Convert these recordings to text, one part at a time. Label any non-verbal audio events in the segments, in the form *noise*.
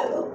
Woo! *laughs*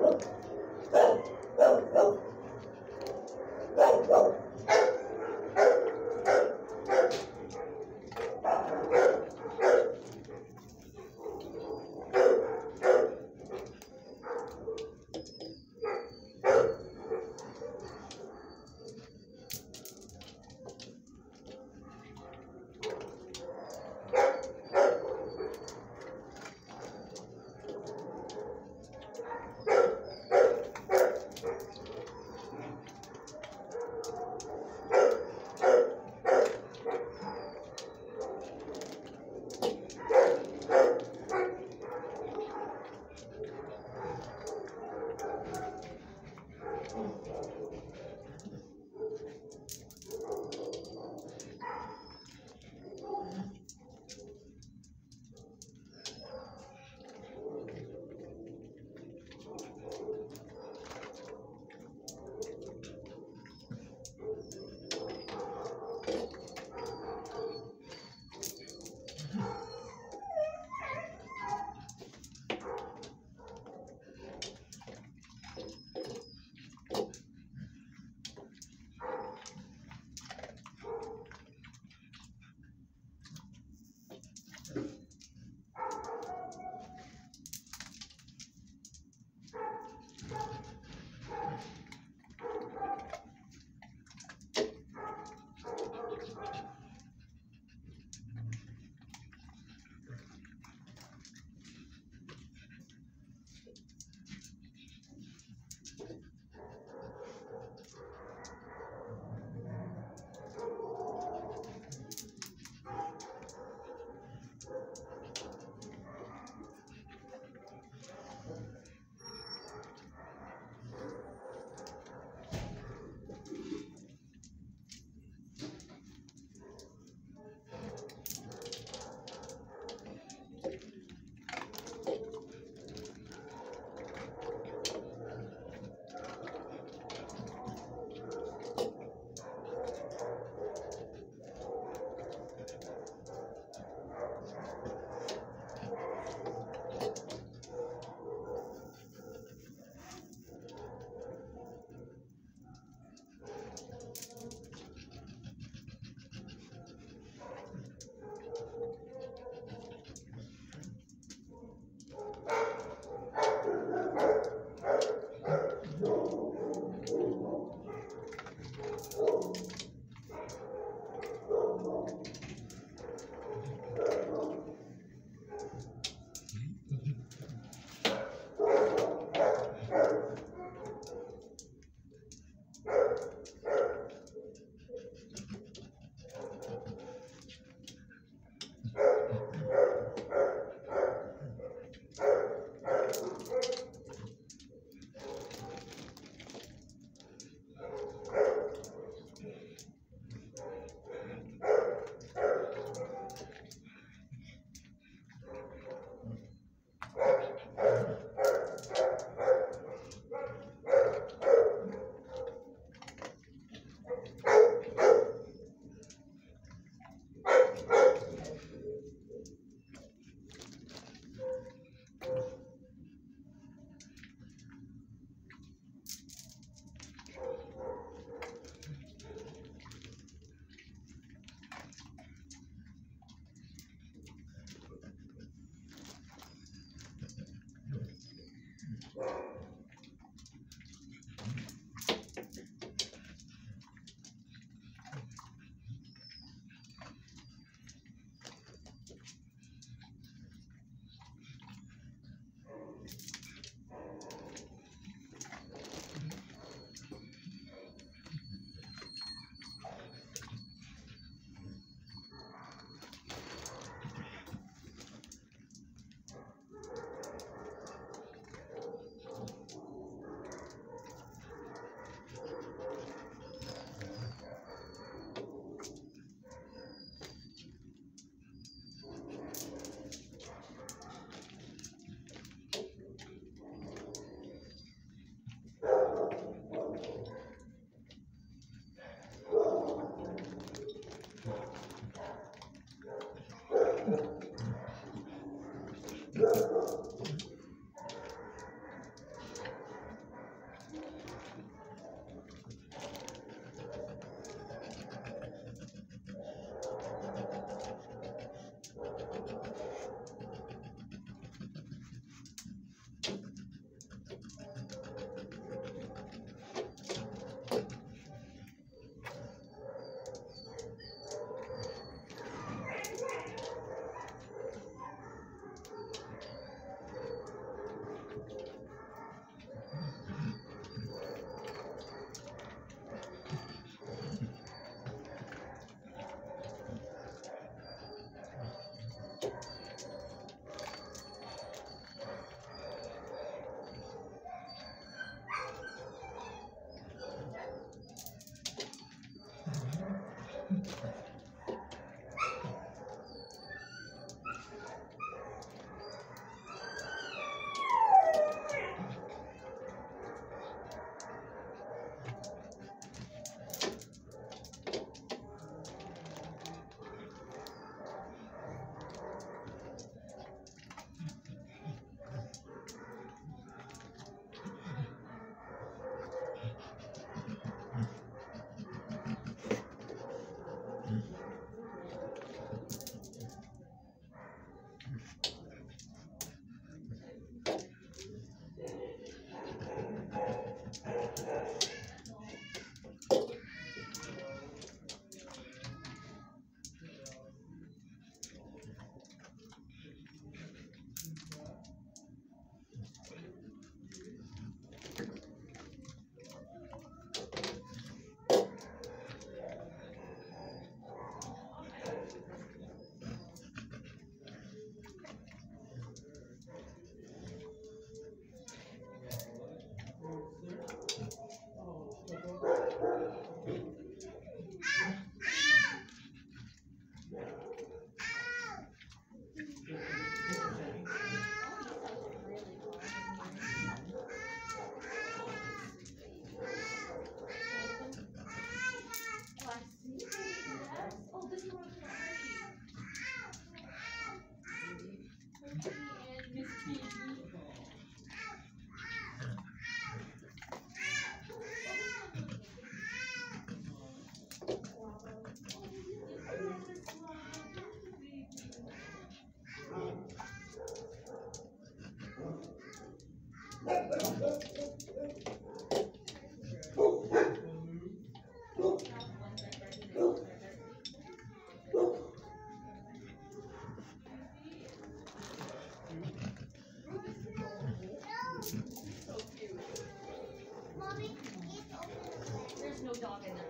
There's no dog in there.